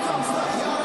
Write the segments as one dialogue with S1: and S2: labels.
S1: con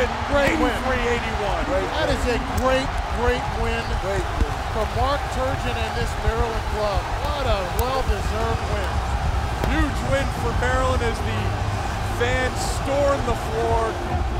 S2: it. Great win. 81.
S3: That is a great, great win from Mark Turgeon and this Maryland club. What a well-deserved win.
S2: Huge win for Maryland as the fans storm the floor.